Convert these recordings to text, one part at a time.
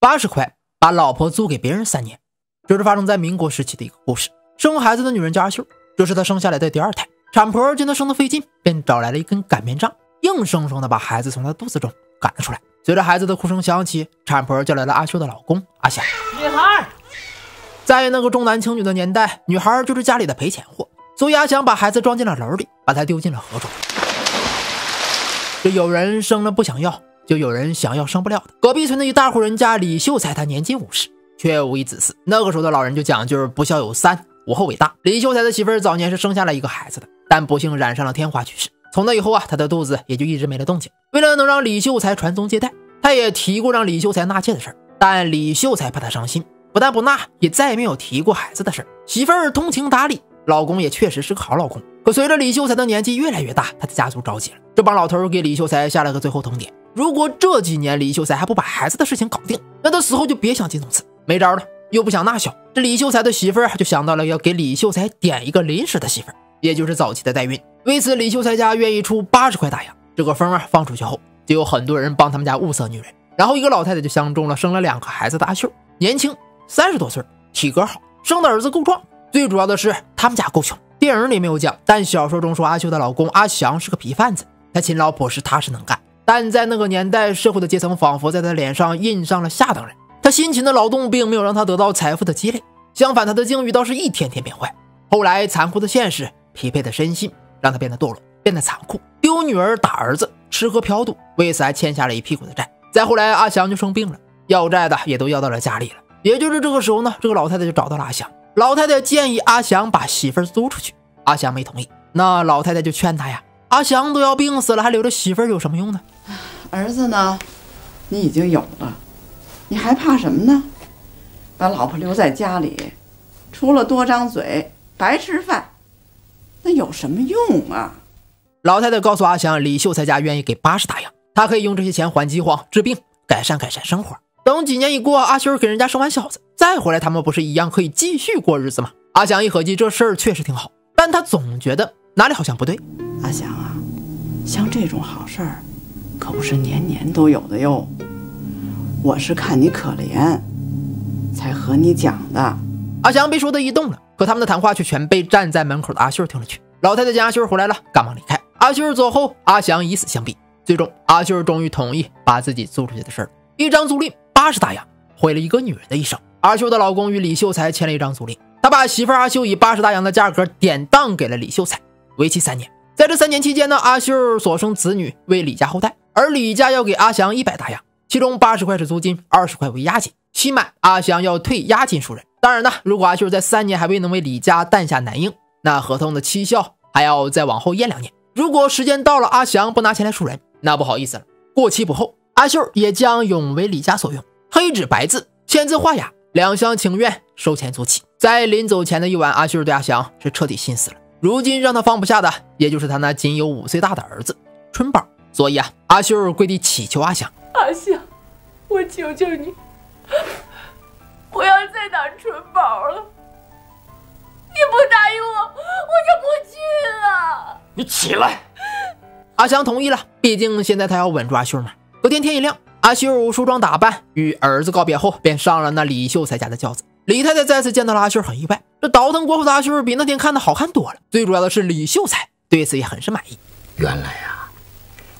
八十块把老婆租给别人三年。这是发生在民国时期的一个故事。生孩子的女人叫阿秀，这是她生下来的第二胎。产婆见她生的费劲，便找来了一根擀面杖，硬生生的把孩子从她肚子中赶了出来。随着孩子的哭声响起，产婆叫来了阿秀的老公阿祥。女孩，在那个重男轻女的年代，女孩就是家里的赔钱货，所以阿祥把孩子装进了篓里，把她丢进了河中。这有人生了不想要，就有人想要生不了的。隔壁村的一大户人家李秀才，他年近五十，却无一子嗣。那个时候的老人就讲究不孝有三，无后为大。李秀才的媳妇儿早年是生下了一个孩子的，但不幸染上了天花去世。从那以后啊，他的肚子也就一直没了动静。为了能让李秀才传宗接代，他也提过让李秀才纳妾的事儿，但李秀才怕他伤心，不但不纳，也再也没有提过孩子的事儿。媳妇儿通情达理，老公也确实是个好老公。可随着李秀才的年纪越来越大，他的家族着急了。这帮老头给李秀才下了个最后通牒：如果这几年李秀才还不把孩子的事情搞定，那他死后就别想进宗祠。没招了，又不想纳小，这李秀才的媳妇儿就想到了要给李秀才点一个临时的媳妇儿，也就是早期的代孕。为此，李秀才家愿意出八十块大洋。这个风啊放出去后，就有很多人帮他们家物色女人。然后一个老太太就相中了生了两个孩子的阿秀，年轻三十多岁，体格好，生的儿子够壮。最主要的是他们家够穷。电影里没有讲，但小说中说阿秀的老公阿祥是个皮贩子，他勤劳朴实，踏实能干。但在那个年代，社会的阶层仿佛在他脸上印上了下等人。他辛勤的劳动并没有让他得到财富的积累，相反，他的境遇倒是一天天变坏。后来，残酷的现实、匹配的身心，让他变得堕落，变得残酷，丢女儿打儿子，吃喝嫖赌，为此还欠下了一屁股的债。再后来，阿祥就生病了，要债的也都要到了家里了。也就是这个时候呢，这个老太太就找到了阿祥。老太太建议阿祥把媳妇租出去，阿祥没同意。那老太太就劝他呀：“阿祥都要病死了，还留着媳妇有什么用呢？儿子呢？你已经有了，你还怕什么呢？把老婆留在家里，除了多张嘴、白吃饭，那有什么用啊？”老太太告诉阿祥，李秀才家愿意给八十大洋，他可以用这些钱还饥荒、治病、改善改善生活。等几年一过，阿秀给人家生完小子，再回来，他们不是一样可以继续过日子吗？阿祥一合计，这事儿确实挺好，但他总觉得哪里好像不对。阿祥啊，像这种好事儿，可不是年年都有的哟。我是看你可怜，才和你讲的。阿祥被说的一动了，可他们的谈话却全被站在门口的阿秀听了去。老太太见阿秀回来了，赶忙离开。阿秀走后，阿祥以死相逼。最终，阿秀终于同意把自己租出去的事儿，一张租赁。八十大洋毁了一个女人的一生。阿秀的老公与李秀才签了一张租赁，他把媳妇阿秀以八十大洋的价格典当给了李秀才，为期三年。在这三年期间呢，阿秀所生子女为李家后代，而李家要给阿祥一百大洋，其中八十块是租金，二十块为押金。期满，阿祥要退押金赎人。当然呢，如果阿秀在三年还未能为李家诞下男婴，那合同的期效还要再往后延两年。如果时间到了，阿祥不拿钱来赎人，那不好意思了，过期不候，阿秀也将永为李家所用。黑纸白字，签字画押，两厢情愿收钱租期。在临走前的一晚，阿秀对阿祥是彻底心死了。如今让他放不下的，也就是他那仅有五岁大的儿子春宝。所以啊，阿秀跪地祈求阿香：“阿香，我求求你，不要再打春宝了。你不答应我，我就不去了。”你起来。阿香同意了，毕竟现在他要稳住阿秀嘛。隔天天一亮。阿秀梳妆打扮，与儿子告别后，便上了那李秀才家的轿子。李太太再次见到了阿秀，很意外。这倒腾过后的阿秀比那天看的好看多了。最主要的是，李秀才对此也很是满意。原来啊，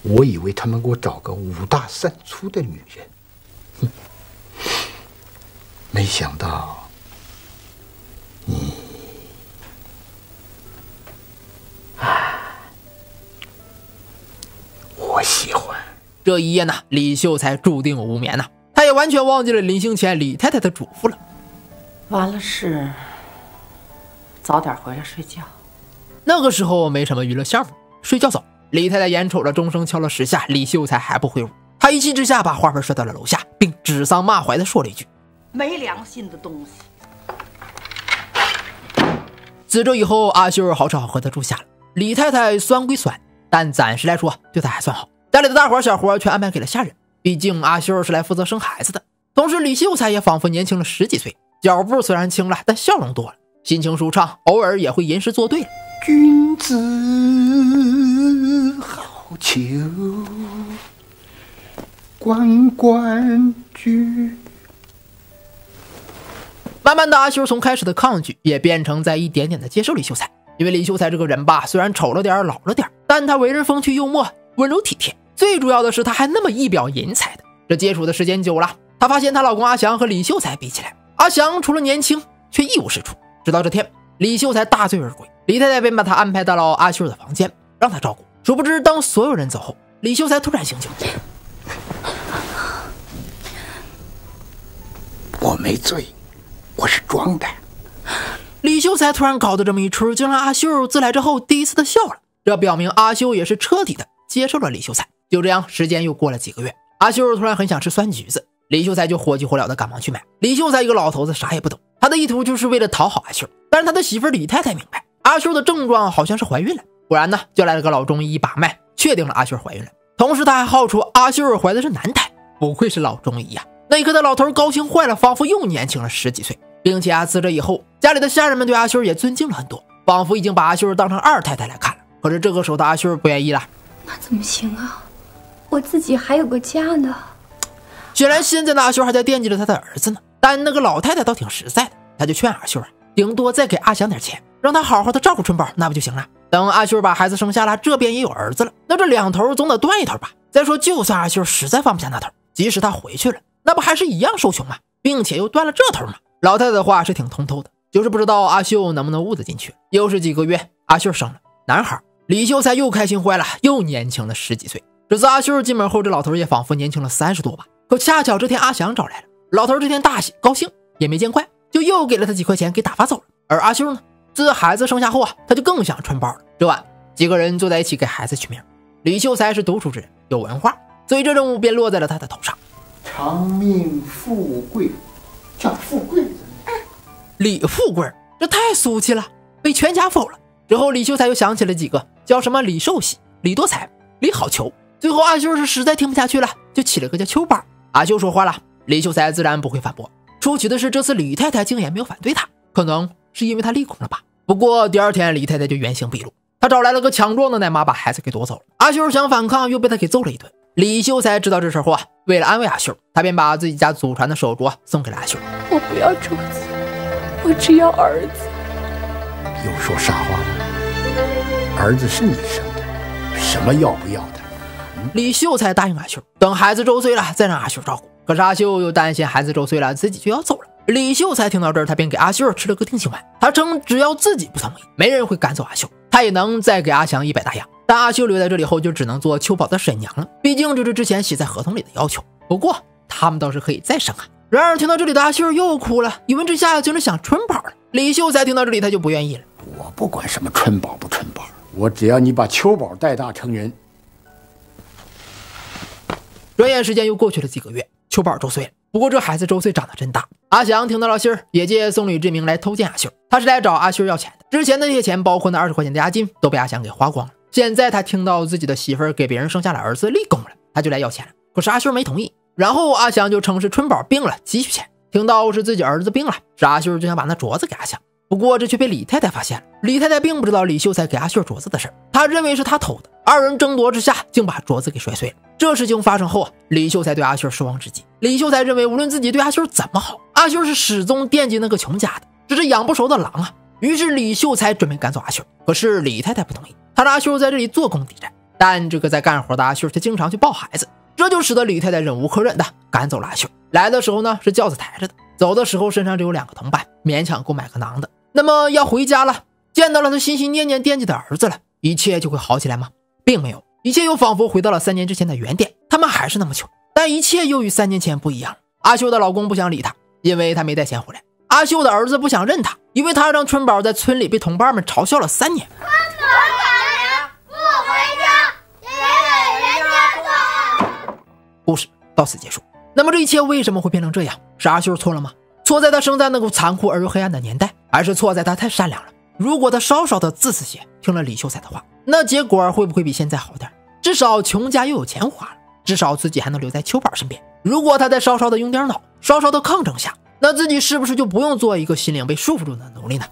我以为他们给我找个五大三粗的女人，哼，没想到你，唉，我喜欢。这一夜呢，李秀才注定无眠呐。他也完全忘记了临行前李太太的嘱咐了。完了事，早点回来睡觉。那个时候没什么娱乐项目，睡觉早。李太太眼瞅着钟声敲了十下，李秀才还不回屋，他一气之下把花盆摔到了楼下，并指桑骂槐地说了一句：“没良心的东西。”自这以后，阿秀好吃好喝的住下了。李太太酸归酸，但暂时来说对她还算好。家里的大活小活全安排给了下人，毕竟阿秀是来负责生孩子的。同时，李秀才也仿佛年轻了十几岁，脚步虽然轻了，但笑容多了，心情舒畅，偶尔也会吟诗作对了。君子好逑，关关雎慢慢的，阿修从开始的抗拒也变成在一点点的接受李秀才。因为李秀才这个人吧，虽然丑了点老了点但他为人风趣幽默，温柔体贴。最主要的是，他还那么一表人才的。这接触的时间久了，她发现她老公阿祥和李秀才比起来，阿祥除了年轻，却一无是处。直到这天，李秀才大醉而归，李太太便把他安排到了阿秀的房间，让他照顾。殊不知，当所有人走后，李秀才突然醒酒。我没醉，我是装的。李秀才突然搞的这么一出，竟让阿秀自来之后第一次的笑了。这表明阿秀也是彻底的接受了李秀才。就这样，时间又过了几个月，阿秀突然很想吃酸橘子，李秀才就火急火燎的赶忙去买。李秀才一个老头子，啥也不懂，他的意图就是为了讨好阿秀。但是他的媳妇李太太明白，阿秀的症状好像是怀孕了。果然呢，就来了个老中医把脉，确定了阿秀怀孕了。同时他还号出阿秀怀的是男胎，不愧是老中医呀！那一刻的老头高兴坏了，仿佛又年轻了十几岁。并且啊，自这以后，家里的下人们对阿秀也尊敬了很多，仿佛已经把阿秀当成二太太来看了。可是这个时候的阿秀不愿意了，那怎么行啊？我自己还有个家呢。显然现在的阿秀还在惦记着他的儿子呢。但那个老太太倒挺实在的，她就劝阿秀啊，顶多再给阿祥点钱，让他好好的照顾春宝，那不就行了？等阿秀把孩子生下了，这边也有儿子了，那这两头总得断一头吧？再说，就算阿秀实在放不下那头，即使他回去了，那不还是一样受穷吗？并且又断了这头吗？老太太的话是挺通透的，就是不知道阿秀能不能悟得进去。又是几个月，阿秀生了男孩，李秀才又开心坏了，又年轻了十几岁。这次阿秀进门后，这老头也仿佛年轻了三十多吧。可恰巧这天阿祥找来了，老头这天大喜高兴，也没见怪，就又给了他几块钱给打发走了。而阿秀呢，自孩子生下后啊，他就更想穿包了。这晚，几个人坐在一起给孩子取名。李秀才是读书之人，有文化，所以这任务便落在了他的头上。长命富贵。叫富贵，李富贵，这太俗气了，被全家否了。之后，李秀才又想起了几个，叫什么李寿喜、李多才、李好球。最后，阿秀是实在听不下去了，就起了个叫秋宝。阿秀说话了，李秀才自然不会反驳。出奇的是，这次李太太竟然没有反对他，可能是因为他立功了吧。不过第二天，李太太就原形毕露，她找来了个强壮的奶妈，把孩子给夺走了。阿秀想反抗，又被他给揍了一顿。李秀才知道这事后啊，为了安慰阿秀，他便把自己家祖传的手镯送给了阿秀。我不要镯子，我只要儿子。又说傻话了。儿子是你生的，什么要不要的？李秀才答应阿秀，等孩子周岁了再让阿秀照顾。可是阿秀又担心孩子周岁了自己就要走了。李秀才听到这儿，他便给阿秀吃了个定心丸。他称只要自己不同意，没人会赶走阿秀，他也能再给阿祥一百大洋。但阿秀留在这里后，就只能做秋宝的婶娘了。毕竟这是之前写在合同里的要求。不过他们倒是可以再生啊。然而听到这里的阿秀又哭了，一问之下竟是想春宝了。李秀才听到这里，他就不愿意了。我不管什么春宝不春宝，我只要你把秋宝带大成人。转眼时间又过去了几个月，秋宝周岁了。不过这孩子周岁长得真大。阿祥听到了信儿，也借送礼之名来偷见阿秀。他是来找阿秀要钱的。之前的那些钱，包括那二十块钱的押金，都被阿祥给花光了。现在他听到自己的媳妇儿给别人生下了儿子，立功了，他就来要钱了。可是阿秀没同意。然后阿祥就称是春宝病了，急需钱。听到是自己儿子病了，是阿秀就想把那镯子给阿祥。不过这却被李太太发现了。李太太并不知道李秀才给阿秀镯子的事，她认为是他偷的。二人争夺之下，竟把镯子给摔碎了。这事情发生后啊，李秀才对阿秀失望至极。李秀才认为，无论自己对阿秀怎么好，阿秀是始终惦记那个穷家的，只是养不熟的狼啊。于是李秀才准备赶走阿秀，可是李太太不同意。他让阿秀在这里做工抵债，但这个在干活的阿秀却经常去抱孩子，这就使得李太太忍无可忍的赶走了阿秀。来的时候呢是轿子抬着的，走的时候身上只有两个铜板，勉强够买个馕的。那么要回家了，见到了他心心念念惦记的儿子了，一切就会好起来吗？并没有，一切又仿佛回到了三年之前的原点，他们还是那么穷，但一切又与三年前不一样。阿秀的老公不想理他，因为他没带钱回来。阿秀的儿子不想认他，因为他让春宝在村里被同伴们嘲笑了三年。春宝可怜，不回家，也得忍着故事到此结束。那么这一切为什么会变成这样？是阿秀错了吗？错在她生在那个残酷而又黑暗的年代，还是错在他太善良了？如果他稍稍的自私些，听了李秀才的话，那结果会不会比现在好点？至少穷家又有钱花了，至少自己还能留在秋宝身边。如果他再稍稍的用点脑，稍稍的抗争下，那自己是不是就不用做一个心灵被束缚住的奴隶呢？